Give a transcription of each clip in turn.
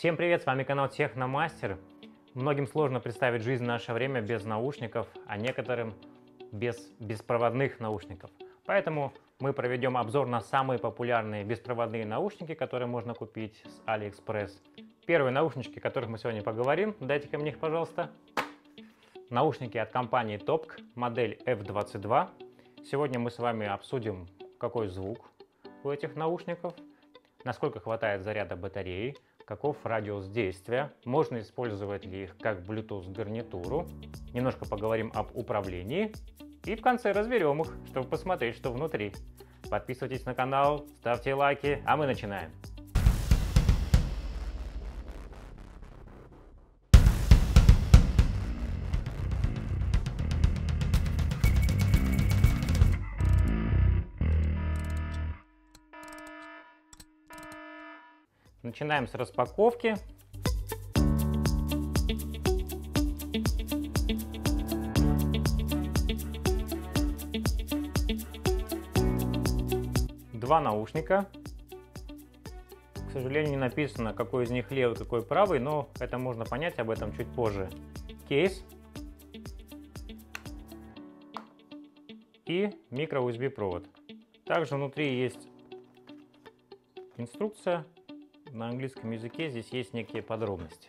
Всем привет, с вами канал Техномастер. Многим сложно представить жизнь в наше время без наушников, а некоторым без беспроводных наушников. Поэтому мы проведем обзор на самые популярные беспроводные наушники, которые можно купить с AliExpress. Первые наушнички, о которых мы сегодня поговорим, дайте-ка мне их, пожалуйста. Наушники от компании Topk, модель F22. Сегодня мы с вами обсудим, какой звук у этих наушников, насколько хватает заряда батареи, каков радиус действия, можно использовать ли их как Bluetooth гарнитуру, немножко поговорим об управлении и в конце разберем их, чтобы посмотреть, что внутри. Подписывайтесь на канал, ставьте лайки, а мы начинаем. Начинаем с распаковки. Два наушника. К сожалению, не написано, какой из них левый, какой правый, но это можно понять об этом чуть позже. Кейс и микро USB провод. Также внутри есть инструкция на английском языке здесь есть некие подробности.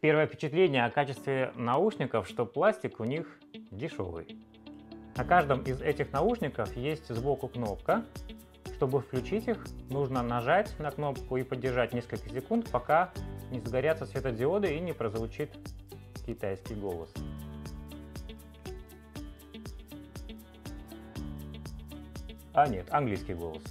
Первое впечатление о качестве наушников, что пластик у них дешевый. На каждом из этих наушников есть сбоку кнопка. Чтобы включить их, нужно нажать на кнопку и подержать несколько секунд, пока не загорятся светодиоды и не прозвучит китайский голос. А нет, английский голос.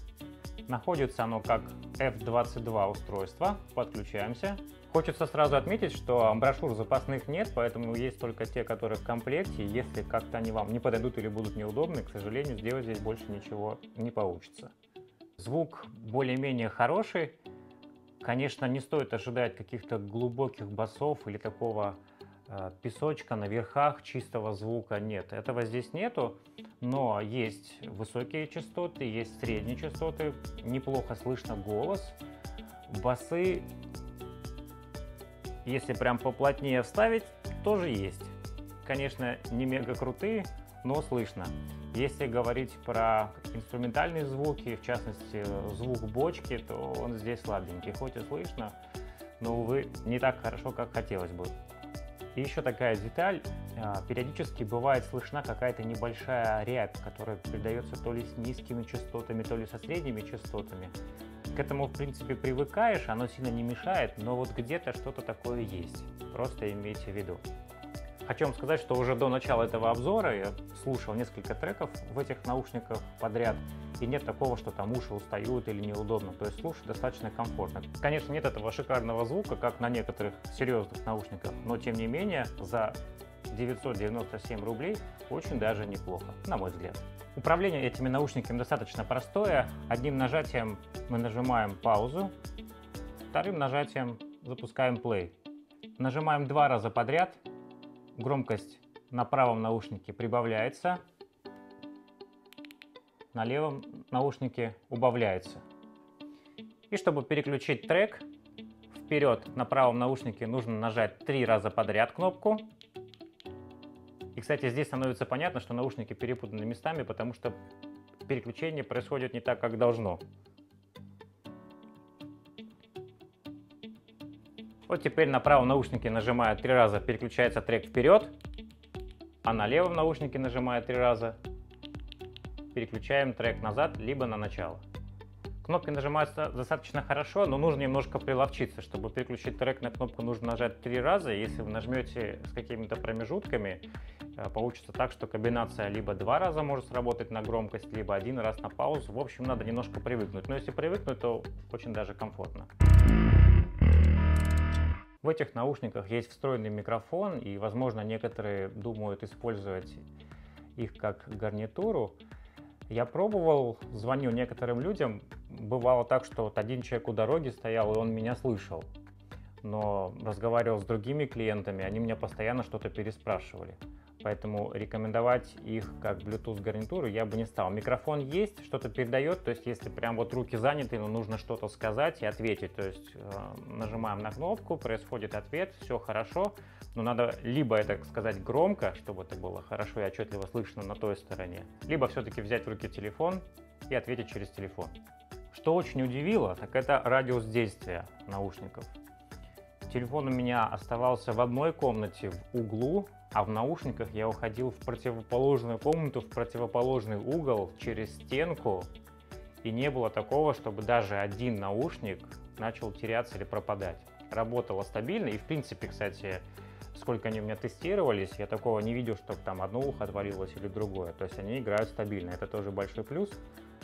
Находится оно как F22 устройство. Подключаемся. Хочется сразу отметить, что брошюр запасных нет, поэтому есть только те, которые в комплекте. Если как-то они вам не подойдут или будут неудобны, к сожалению, сделать здесь больше ничего не получится. Звук более-менее хороший. Конечно, не стоит ожидать каких-то глубоких басов или такого песочка на верхах чистого звука. Нет, этого здесь нету но есть высокие частоты, есть средние частоты, неплохо слышно голос. Басы, если прям поплотнее вставить, тоже есть. Конечно, не мега крутые, но слышно. Если говорить про инструментальные звуки, в частности звук бочки, то он здесь слабенький, хоть и слышно, но, увы, не так хорошо, как хотелось бы. И еще такая деталь, а, периодически бывает слышна какая-то небольшая рябь, которая передается то ли с низкими частотами, то ли со средними частотами. К этому, в принципе, привыкаешь, оно сильно не мешает, но вот где-то что-то такое есть. Просто имейте в виду. Хочу вам сказать, что уже до начала этого обзора я слушал несколько треков в этих наушниках подряд, и нет такого, что там уши устают или неудобно, то есть слушать достаточно комфортно. Конечно, нет этого шикарного звука, как на некоторых серьезных наушниках, но тем не менее за 997 рублей очень даже неплохо, на мой взгляд. Управление этими наушниками достаточно простое. Одним нажатием мы нажимаем паузу, вторым нажатием запускаем play. Нажимаем два раза подряд, громкость на правом наушнике прибавляется, на левом наушнике убавляется. И чтобы переключить трек вперед на правом наушнике нужно нажать три раза подряд кнопку. И, кстати, здесь становится понятно, что наушники перепутаны местами, потому что переключение происходит не так, как должно. Вот теперь на правом наушнике нажимая три раза, переключается трек вперед, а на левом наушнике нажимая три раза, переключаем трек назад, либо на начало. Кнопки нажимаются достаточно хорошо, но нужно немножко приловчиться. Чтобы переключить трек на кнопку, нужно нажать три раза. Если вы нажмете с какими-то промежутками, э, получится так, что комбинация либо два раза может сработать на громкость, либо один раз на паузу. В общем, надо немножко привыкнуть. Но если привыкнуть, то очень даже комфортно. В этих наушниках есть встроенный микрофон, и, возможно, некоторые думают использовать их как гарнитуру. Я пробовал, звонил некоторым людям, бывало так, что вот один человек у дороги стоял, и он меня слышал. Но разговаривал с другими клиентами, они меня постоянно что-то переспрашивали. Поэтому рекомендовать их как Bluetooth гарнитуру я бы не стал. Микрофон есть, что-то передает, то есть если прям вот руки заняты, но нужно что-то сказать и ответить, то есть э, нажимаем на кнопку, происходит ответ, все хорошо, но надо либо это сказать громко, чтобы это было хорошо и отчетливо слышно на той стороне, либо все-таки взять в руки телефон и ответить через телефон. Что очень удивило, так это радиус действия наушников. Телефон у меня оставался в одной комнате в углу, а в наушниках я уходил в противоположную комнату, в противоположный угол, через стенку, и не было такого, чтобы даже один наушник начал теряться или пропадать. Работало стабильно, и в принципе, кстати, сколько они у меня тестировались, я такого не видел, чтобы там одно ухо отвалилось или другое. То есть они играют стабильно, это тоже большой плюс.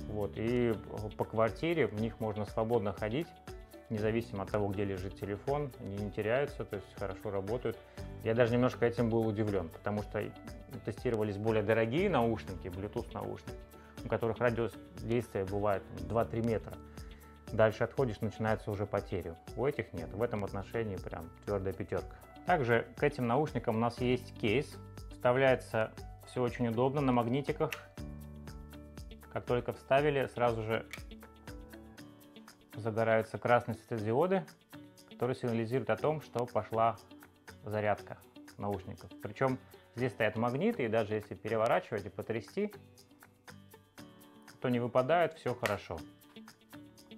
Вот, и по квартире в них можно свободно ходить, независимо от того, где лежит телефон, они не теряются, то есть хорошо работают. Я даже немножко этим был удивлен, потому что тестировались более дорогие наушники, Bluetooth наушники, у которых радиус действия бывает 2-3 метра. Дальше отходишь, начинается уже потери. У этих нет. В этом отношении прям твердая пятерка. Также к этим наушникам у нас есть кейс. Вставляется все очень удобно на магнитиках. Как только вставили, сразу же загораются красные светодиоды, которые сигнализируют о том, что пошла зарядка наушников. Причем здесь стоят магниты, и даже если переворачивать и потрясти, то не выпадает, все хорошо.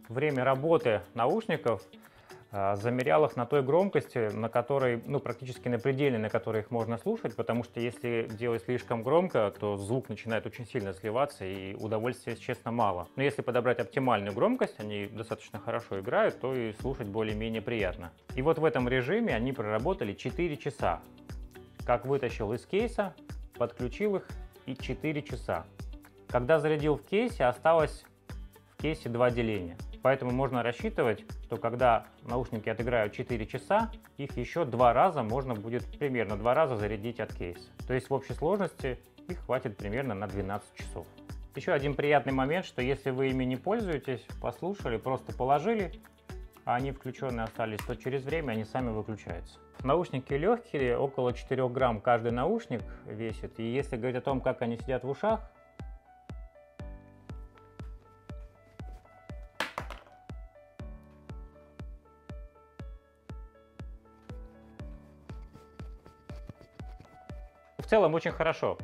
Время работы наушников замерял их на той громкости, на которой, ну, практически на пределе, на которой их можно слушать, потому что если делать слишком громко, то звук начинает очень сильно сливаться, и удовольствия, честно, мало. Но если подобрать оптимальную громкость, они достаточно хорошо играют, то и слушать более-менее приятно. И вот в этом режиме они проработали 4 часа. Как вытащил из кейса, подключил их и 4 часа. Когда зарядил в кейсе, осталось в кейсе два деления. Поэтому можно рассчитывать, что когда наушники отыграют 4 часа, их еще два раза можно будет примерно два раза зарядить от кейса. То есть в общей сложности их хватит примерно на 12 часов. Еще один приятный момент, что если вы ими не пользуетесь, послушали, просто положили, а они включенные остались, то через время они сами выключаются. Наушники легкие, около 4 грамм каждый наушник весит. И если говорить о том, как они сидят в ушах, в целом очень хорошо,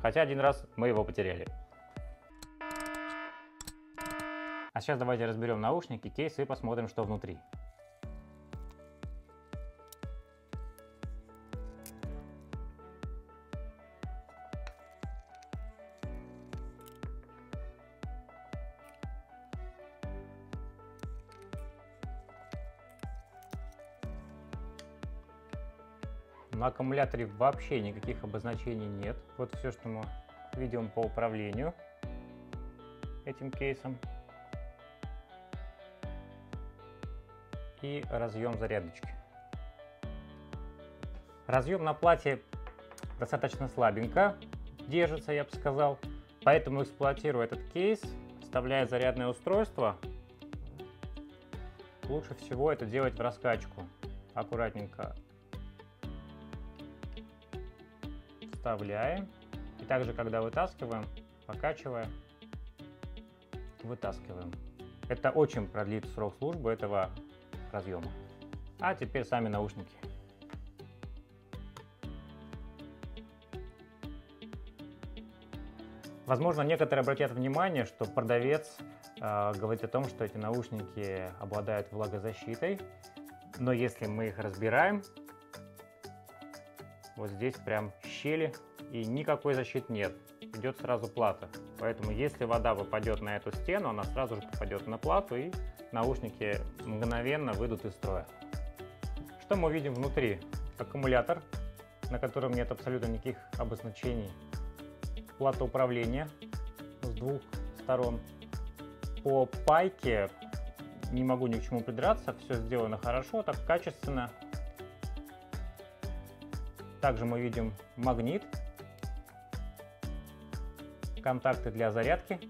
хотя один раз мы его потеряли. А сейчас давайте разберем наушники, кейс и посмотрим, что внутри. На аккумуляторе вообще никаких обозначений нет. Вот все, что мы видим по управлению этим кейсом. И разъем зарядочки. Разъем на плате достаточно слабенько держится, я бы сказал. Поэтому эксплуатируя этот кейс, вставляя зарядное устройство, лучше всего это делать в раскачку. Аккуратненько вставляем. И также, когда вытаскиваем, покачивая, вытаскиваем. Это очень продлит срок службы этого разъема. А теперь сами наушники. Возможно, некоторые обратят внимание, что продавец э, говорит о том, что эти наушники обладают влагозащитой, но если мы их разбираем, вот здесь прям щели и никакой защиты нет. Идет сразу плата. Поэтому если вода выпадет на эту стену, она сразу же попадет на плату и наушники мгновенно выйдут из строя. Что мы видим внутри? Аккумулятор, на котором нет абсолютно никаких обозначений. Плата управления с двух сторон. По пайке не могу ни к чему придраться, все сделано хорошо, так качественно. Также мы видим магнит, контакты для зарядки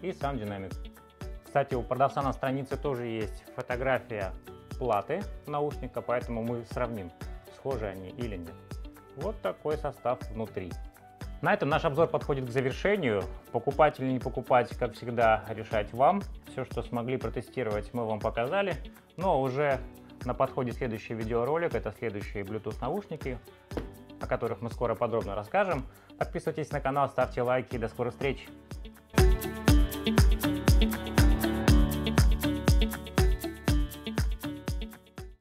и сам динамик. Кстати, у продавца на странице тоже есть фотография платы наушника, поэтому мы сравним, схожи они или нет. Вот такой состав внутри. На этом наш обзор подходит к завершению. Покупать или не покупать, как всегда, решать вам. Все, что смогли протестировать, мы вам показали. Но уже на подходе следующий видеоролик. Это следующие Bluetooth наушники, о которых мы скоро подробно расскажем. Подписывайтесь на канал, ставьте лайки. До скорых встреч!